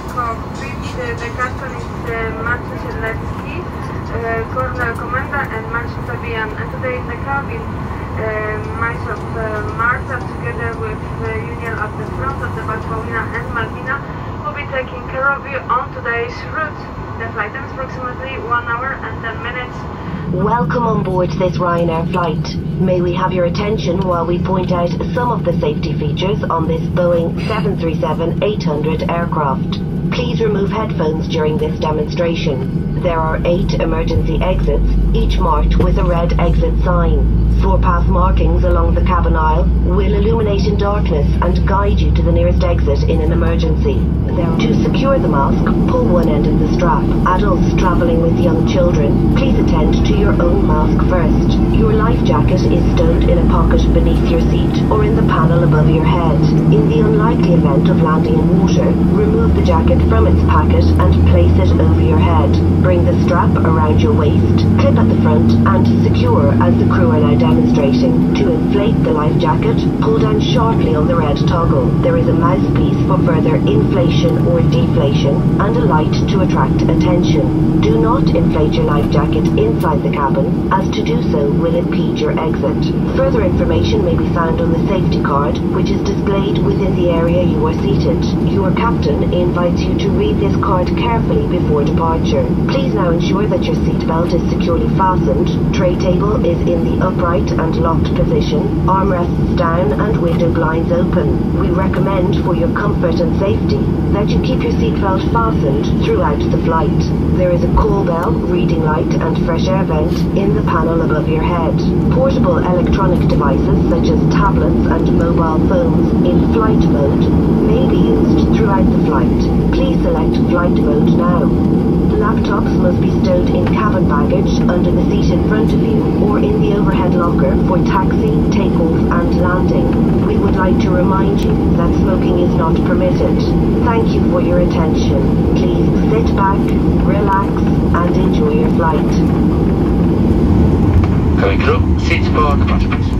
In the the captain is uh, Maciej Siedlecki, uh, Colonel Commander and Marcin Fabian. And today in the cabin, uh, myself, Marta, together with uh, Union at the front of the Paulina and Malvina, will be taking care of you on today's route. The flight time is approximately 1 hour and 10 minutes. Welcome on board this Ryanair flight. May we have your attention while we point out some of the safety features on this Boeing 737-800 aircraft. Please remove headphones during this demonstration. There are eight emergency exits, each marked with a red exit sign. Floor path markings along the cabin aisle will illuminate in darkness and guide you to the nearest exit in an emergency. To secure the mask, pull one end of the strap. Adults traveling with young children, please attend to your own mask first. Your life jacket is stowed in a pocket beneath your seat or in the panel above your head. In the unlikely event of landing in water, remove the jacket from its packet and place it over your head. Bring the strap around your waist, clip at the front and secure as the crew are now demonstrating. To inflate the life jacket, pull down sharply on the red toggle. There is a mouthpiece for further inflation or deflation and a light to attract attention. Do not inflate your life jacket inside the cabin as to do so will impede your exit. Further information may be found on the safety card which is displayed within the area you are seated. Your captain invites you to read this card carefully before departure. Please now ensure that your seatbelt is securely fastened, tray table is in the upright and locked position, armrests down and window blinds open. We recommend for your comfort and safety that you keep your seatbelt fastened throughout the flight. There is a call bell, reading light and fresh air vent in the panel above your head. Portable electronic devices such as tablets and mobile phones in flight mode may be used throughout the flight. Please select flight mode now. Laptops must be stowed in cabin baggage under the seat in front of you or in the overhead locker for taxi, takeoff and landing. We would like to remind you that smoking is not permitted. Thank you for your attention. Please sit back, relax and enjoy your flight. Cabin crew, seats for departure please.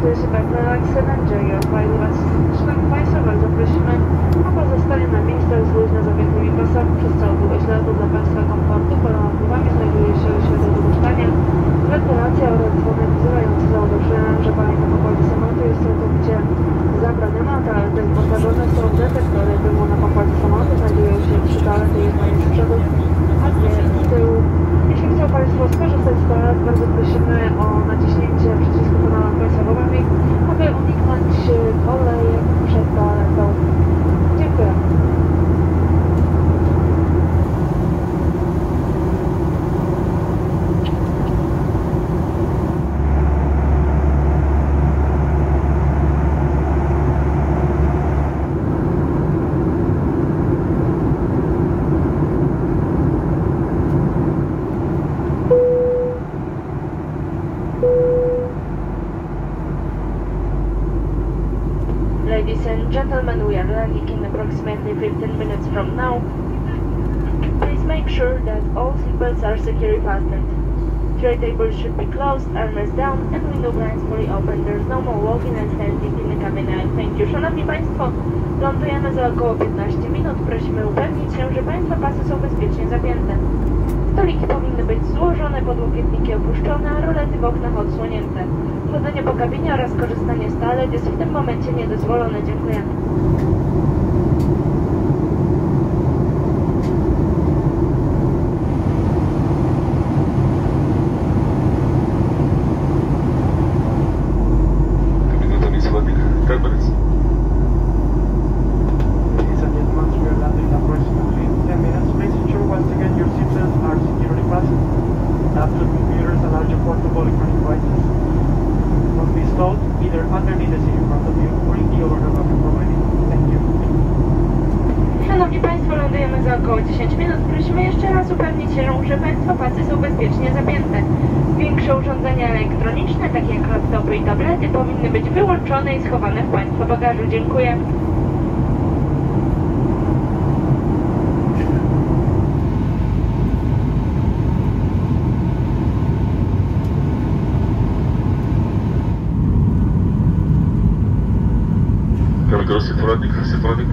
to Shibata Akisana, enjoy your flight with. Tray tables should be closed, armors down, and window blinds fully open. There's no more walking and standing in the cabin. Thank you. Szanowni Państwo, lądujemy za około 15 minut. Prosimy upewnić się, że Państwa pasy są bezpiecznie zapięte. Stoliki powinny być złożone, podłokietniki opuszczone, a rolety w oknach odsłonięte. Chodzenie po kabinie oraz korzystanie z toalet jest w tym momencie niedozwolone. Dziękujemy. Powinny być wyłączone i schowane w Państwa bagażu. Dziękuję. Kamil Grossi, poradnik, poradnik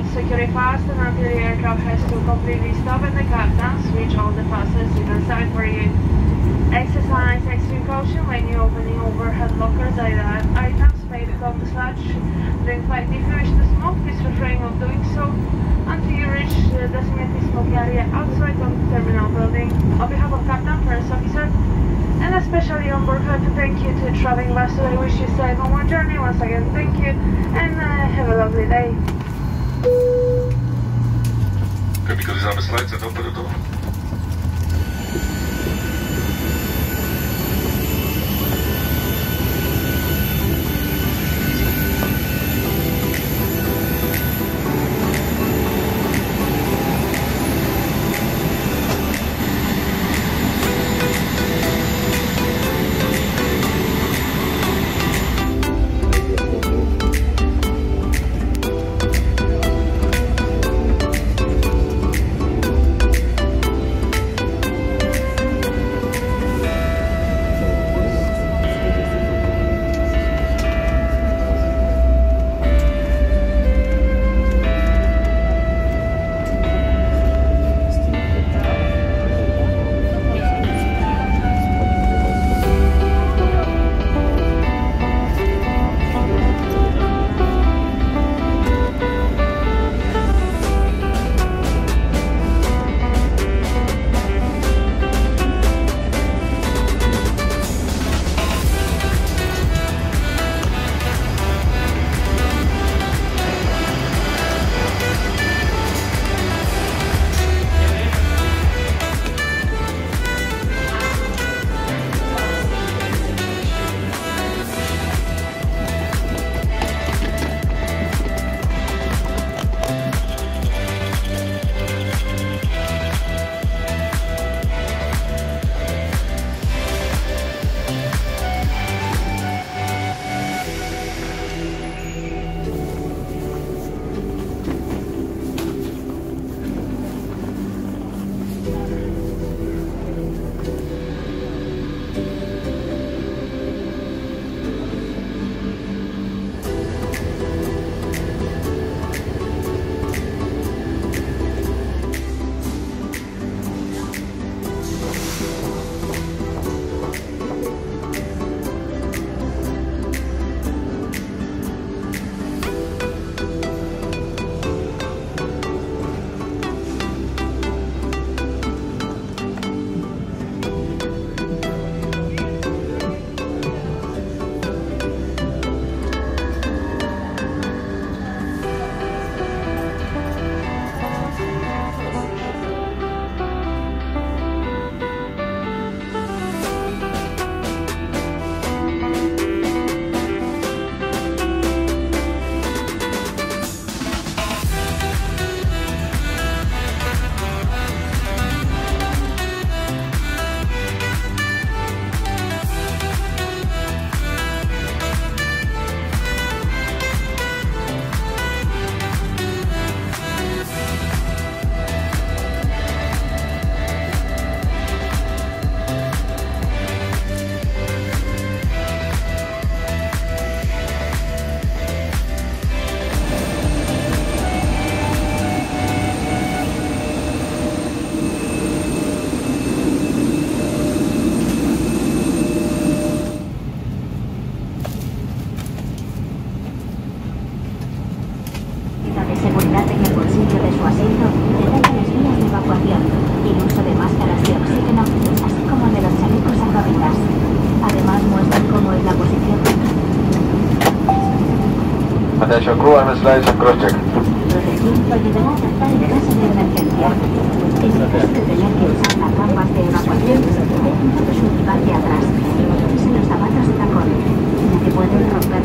the seatbelt securely fastened until the aircraft has to completely stop and the captain switch all the fastest signals out for you. Exercise extreme caution when you opening overhead lockers. Items may become dislodged during flight. If you wish to smoke, please refrain from doing so until you reach the designated smoking area outside of the terminal building. On behalf of Captain, First Officer, and especially on board, I'd to thank you to traveling Buzz today. Wish you safe on your journey. Once again, thank you, and uh, have a lovely day. Because these are the slides and open the door.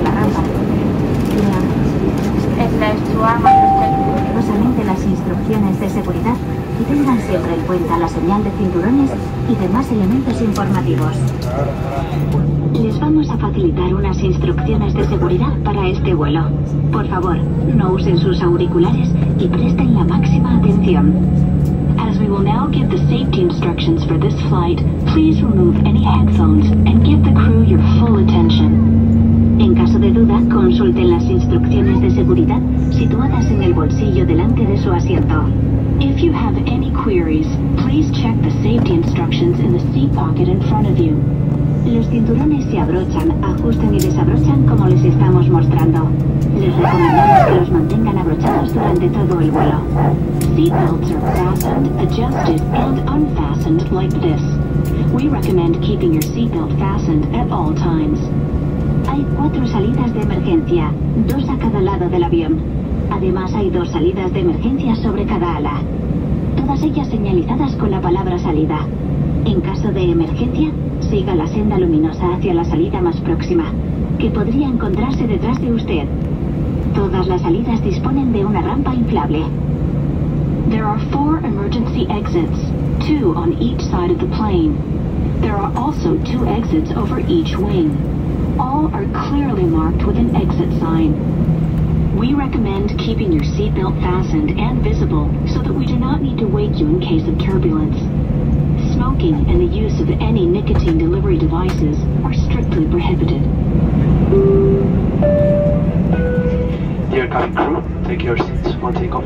La rampa. Lean Slash su arma rigurosamente las instrucciones de seguridad y tengan siempre en cuenta la señal de cinturones y demás elementos informativos. Les vamos a facilitar unas instrucciones de seguridad para este vuelo. Por favor, no usen sus auriculares y presten la máxima atención. As we will now give the safety instructions for this flight, please remove any headphones and give the crew your full attention. En caso de duda, consulten las instrucciones de seguridad situadas en el bolsillo delante de su asiento. If you have any queries, please check the safety instructions in the seat pocket in front of you. Los cinturones se abrochan, ajustan y desabrochan como les estamos mostrando. Les recomendamos que los mantengan abrochados durante todo el vuelo. Seatbelts are fastened, adjusted, and unfastened like this. We recommend keeping your seatbelt fastened at all times. Hay cuatro salidas de emergencia, dos a cada lado del avión. Además hay dos salidas de emergencia sobre cada ala. Todas ellas señalizadas con la palabra salida. En caso de emergencia, siga la senda luminosa hacia la salida más próxima, que podría encontrarse detrás de usted. Todas las salidas disponen de una rampa inflable. There are four emergency exits, two on each side of the plane. There are also two exits over each wing. All are clearly marked with an exit sign. We recommend keeping your seatbelt fastened and visible so that we do not need to wake you in case of turbulence. Smoking and the use of any nicotine delivery devices are strictly prohibited. Dear cabin crew, take your seats for takeoff.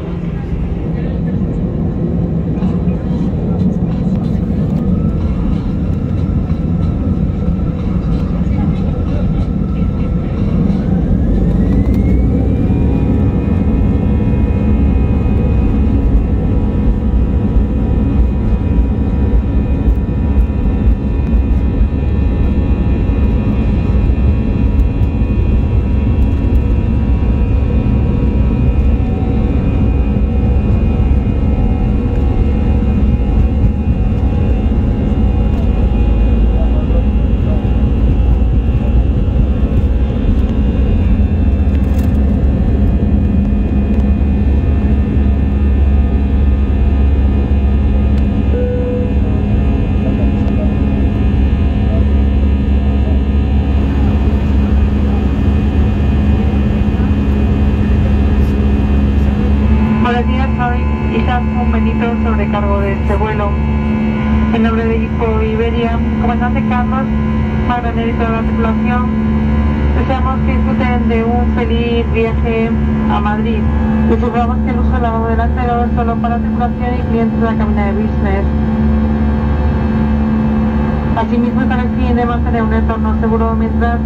Asimismo, con el fin de mantener un entorno seguro mientras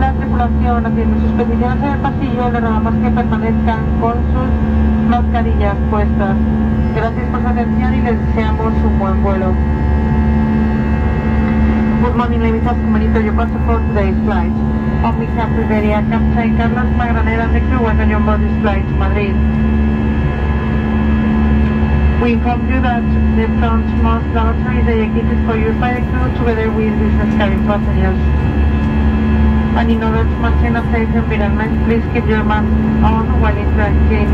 la tripulación haciendo sus peticiones en el pasillo, le rogamos que permanezcan con sus mascarillas puestas. Gracias por su atención y les deseamos un buen vuelo. Good morning, ladies and gentlemen. Your passenger for today's flight. On behalf of Iberia, Captain Carlos Magranera and the crew welcome on board this flight to Madrid. We inform you that the front most lavatory is dedicated for by the crew together with business cabin passengers. And in order to maintain a safe environment, please keep your mask on while interacting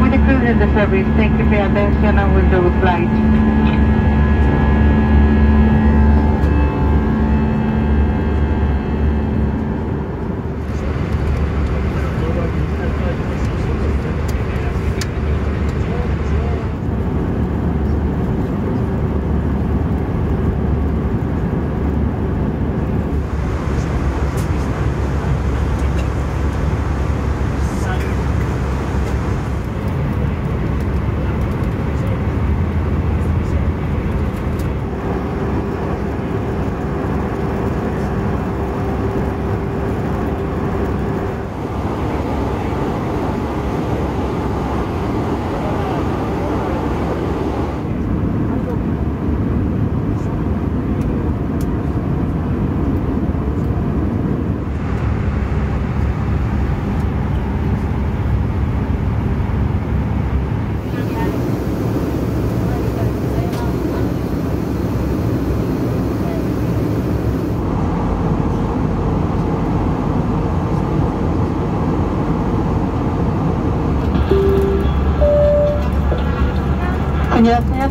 with the crew in the service. Thank you for your attention and we'll do flight.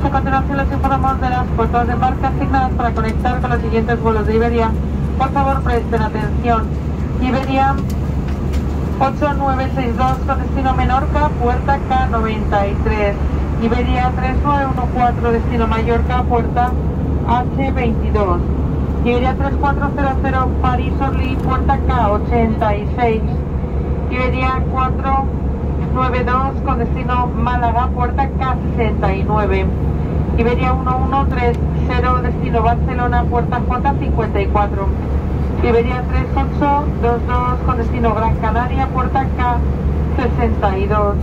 A continuación les informamos de las puertas de embarque asignadas para conectar con los siguientes vuelos de Iberia. Por favor, presten atención. Iberia 8962 con destino Menorca, puerta K93. Iberia 3914, destino Mallorca, puerta H22. Iberia 3400, París Orly, puerta K86. Iberia 492 con destino Málaga, puerta K69. Iberia 1130, destino Barcelona, puerta J54. Iberia 3822 con destino Gran Canaria, puerta K62.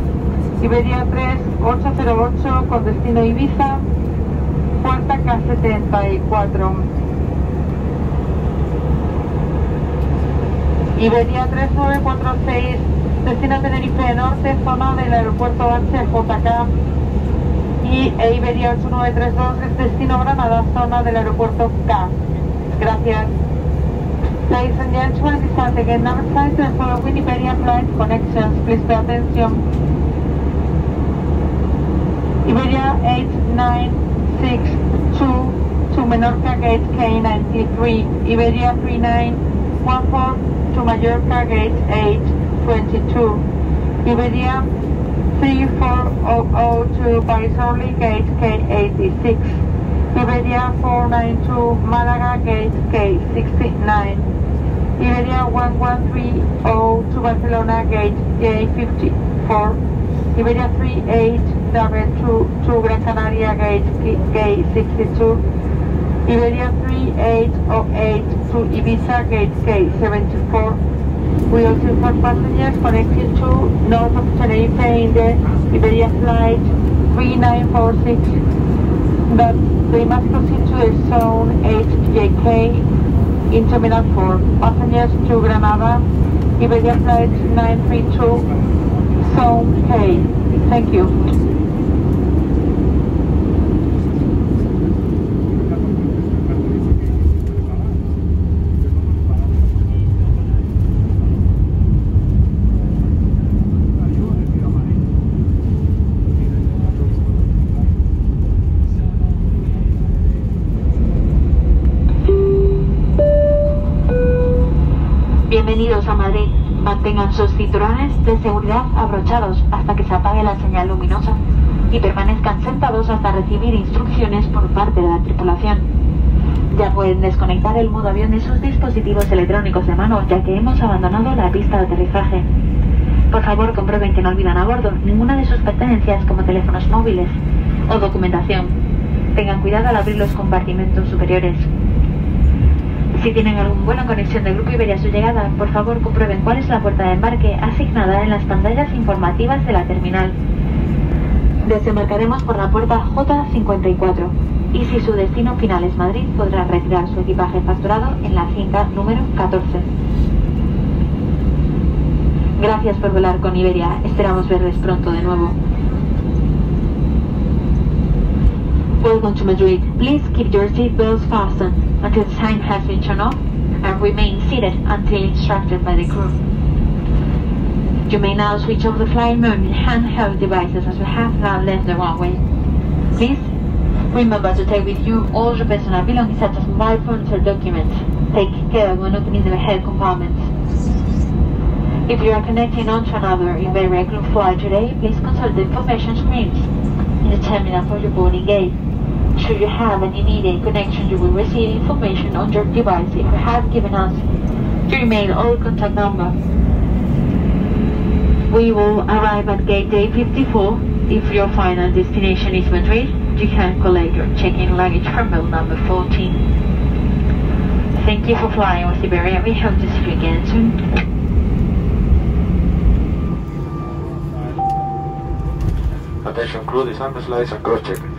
Iberia 3808 con destino Ibiza, puerta K74. Iberia 3946, destino Tenerife Norte, zona del aeropuerto HJK. Y Iberia 8932, destino Granada, zona del aeropuerto K. Gracias. Ladies and gentlemen, this is number flight flight connections. Please pay attention. Iberia 8962 to Menorca Gate K93, Iberia 3914 to Mallorca Gate 822, Iberia 3400 to Paris Orly Gate K86, Iberia 492 Malaga Gate K69, Iberia 1130 to Barcelona Gate J54, Iberia 3822 to Gran Canaria Gate K62, Iberia 3808 to Ibiza Gate K74. We also have passengers connecting to north of Tenerife in the Iberia flight 3946 but they must proceed to the zone 8JK in Terminal 4. Passengers to Granada, Iberia flight 932, zone K. Thank you. Mantengan sus cinturones de seguridad abrochados hasta que se apague la señal luminosa y permanezcan sentados hasta recibir instrucciones por parte de la tripulación. Ya pueden desconectar el modo avión de sus dispositivos electrónicos de mano ya que hemos abandonado la pista de aterrizaje. Por favor, comprueben que no olvidan a bordo ninguna de sus pertenencias como teléfonos móviles o documentación. Tengan cuidado al abrir los compartimentos superiores. Si tienen alguna buena conexión de Grupo Iberia a su llegada, por favor comprueben cuál es la puerta de embarque asignada en las pantallas informativas de la terminal. Desembarcaremos por la puerta J54 y si su destino final es Madrid, podrá retirar su equipaje facturado en la cinta número 14. Gracias por volar con Iberia. Esperamos verles pronto de nuevo. Welcome to Madrid. Please keep your seatbelts fastened until the sign has been turned off and remain seated until instructed by the crew. You may now switch off the flying mode in handheld devices as we have now left the runway. Please remember to take with you all your personal belongings such as mobile phones or documents. Take care when opening the head compartments. If you are connecting onto another Iberia regular flight today, please consult the information screens in the terminal for your boarding gate. Should you have an immediate connection, you will receive information on your device if you have given us your email or contact number. We will arrive at gate day 54. If your final destination is Madrid, you can collect your check-in luggage from bill number 14. Thank you for flying with Iberia. We hope to see you again soon. Attention crew, disarm slides and cross-check.